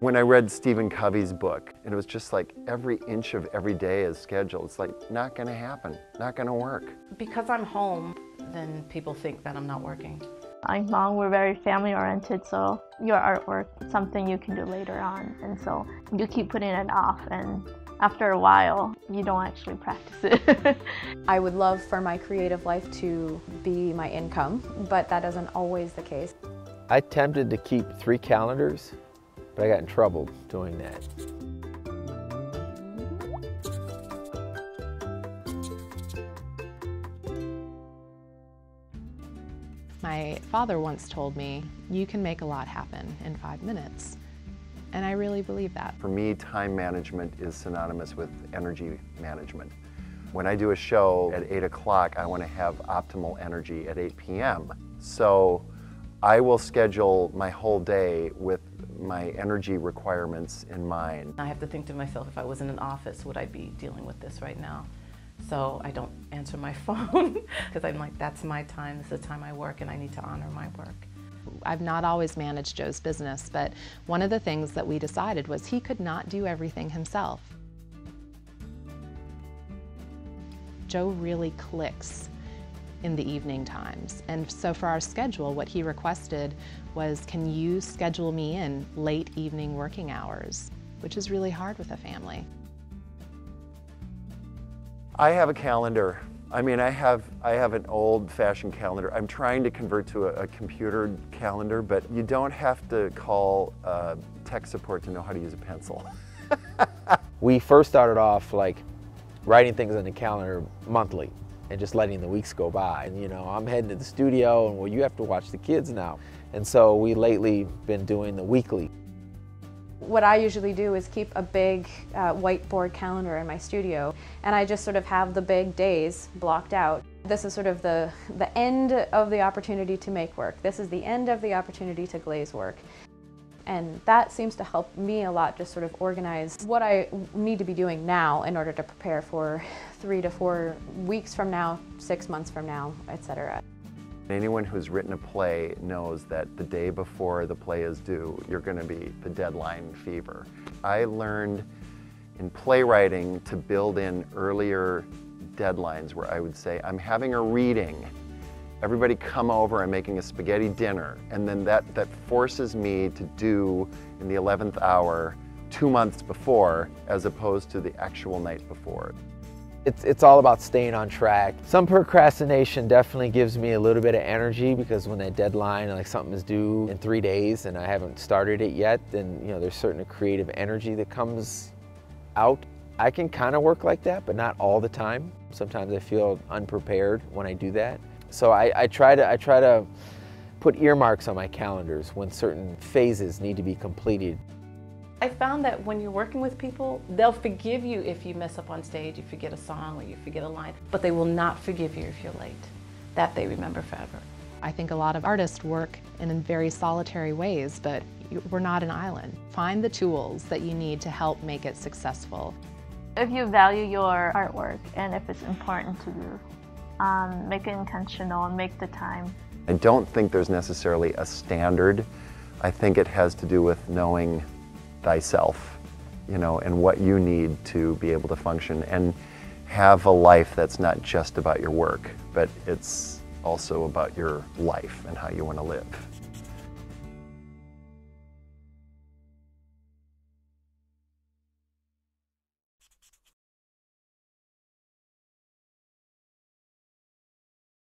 When I read Stephen Covey's book, and it was just like every inch of every day is scheduled. It's like not gonna happen, not gonna work. Because I'm home, then people think that I'm not working. My mom, we're very family oriented, so your artwork is something you can do later on. And so you keep putting it off, and after a while, you don't actually practice it. I would love for my creative life to be my income, but that isn't always the case. I attempted to keep three calendars but I got in trouble doing that. My father once told me, you can make a lot happen in five minutes. And I really believe that. For me, time management is synonymous with energy management. When I do a show at 8 o'clock, I want to have optimal energy at 8 p.m. So I will schedule my whole day with my energy requirements in mind. I have to think to myself, if I was in an office, would I be dealing with this right now? So I don't answer my phone because I'm like, that's my time, this is the time I work and I need to honor my work. I've not always managed Joe's business, but one of the things that we decided was he could not do everything himself. Joe really clicks in the evening times. And so for our schedule, what he requested was, can you schedule me in late evening working hours, which is really hard with a family. I have a calendar. I mean, I have, I have an old-fashioned calendar. I'm trying to convert to a, a, computer calendar, but you don't have to call uh, tech support to know how to use a pencil. we first started off like writing things on the calendar monthly and just letting the weeks go by. And you know, I'm heading to the studio and well, you have to watch the kids now. And so we lately been doing the weekly. What I usually do is keep a big uh, whiteboard calendar in my studio and I just sort of have the big days blocked out. This is sort of the, the end of the opportunity to make work. This is the end of the opportunity to glaze work. And that seems to help me a lot just sort of organize what I need to be doing now in order to prepare for three to four weeks from now, six months from now, etc. Anyone who's written a play knows that the day before the play is due, you're going to be the deadline fever. I learned in playwriting to build in earlier deadlines where I would say, I'm having a reading everybody come over, I'm making a spaghetti dinner. And then that, that forces me to do in the 11th hour two months before as opposed to the actual night before. It's, it's all about staying on track. Some procrastination definitely gives me a little bit of energy because when that deadline, like something is due in three days and I haven't started it yet, then you know there's certain creative energy that comes out. I can kind of work like that, but not all the time. Sometimes I feel unprepared when I do that. So I, I, try to, I try to put earmarks on my calendars when certain phases need to be completed. I found that when you're working with people, they'll forgive you if you mess up on stage, you forget a song or you forget a line, but they will not forgive you if you're late. That they remember forever. I think a lot of artists work in very solitary ways, but we're not an island. Find the tools that you need to help make it successful. If you value your artwork and if it's important to you, um, make it intentional and make the time. I don't think there's necessarily a standard. I think it has to do with knowing thyself, you know, and what you need to be able to function and have a life that's not just about your work, but it's also about your life and how you want to live.